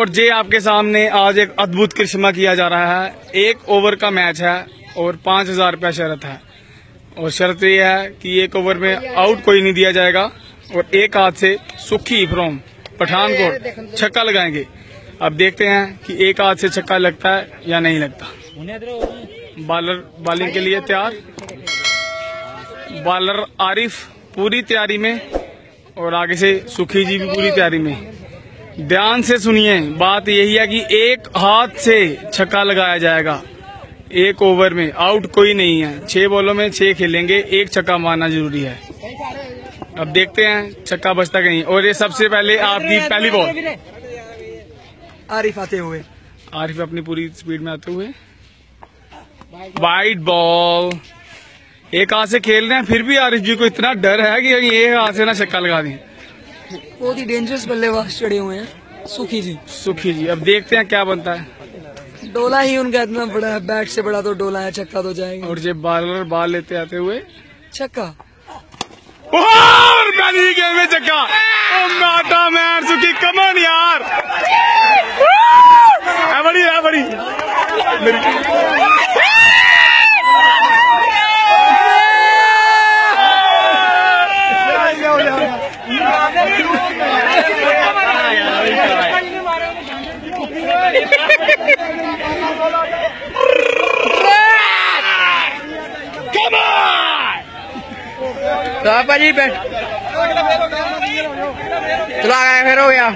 और जे आपके सामने आज एक अद्भुत करिश्मा किया जा रहा है। एक ओवर का मैच है और पाँच हज़ार रुपया शरत है। और शर्त यह है कि एक ओवर में आउट कोई नहीं दिया जाएगा और एक हाथ से सुखी फ्रॉम पठानकोट छक्का लगाएँगे। अब देखते हैं कि एक हाथ से छक्का लगता है या नहीं लगता। बॉलर बॉलिंग के लिए तैयार। बॉलर आरिफ पूरी तैयारी में और आगे से सुखी जी भी पूरी तैयारी में। ध्यान से सुनिए बात यही है कि एक हाथ से छक्का लगाया जाएगा। एक ओवर में आउट कोई नहीं है। छह बॉलों में छह खेलेंगे एक छक्का मारना ज़रूरी है। अब देखते हैं छक्का बचता कहीं और ये सबसे पहले आपकी पहली बॉल आरिफ आते हुए। आरिफ अपनी पूरी स्पीड में आते हुए। वाइट बॉल एक हाथ से खेल रहे हैं फिर भी आरिफ जी को इतना डर है कि एक हाथ से ना छक्का लगा दें। बहुत ही डेंजरस बल्लेबाज चढ़े हुए हैं। सुखी जी। सुखी जी। अब देखते हैं क्या बनता है। डोला ही उनका इतना बड़ा है बैट से बड़ा तो डोला है छक्का तो जाएगा। और जब बॉलर बाल लेते आते हुए। छक्का। और गेम में छक्का। माता मैन सुखी कमन यार। तो आप जी बैठ। चलो आ गया फिर हो गया।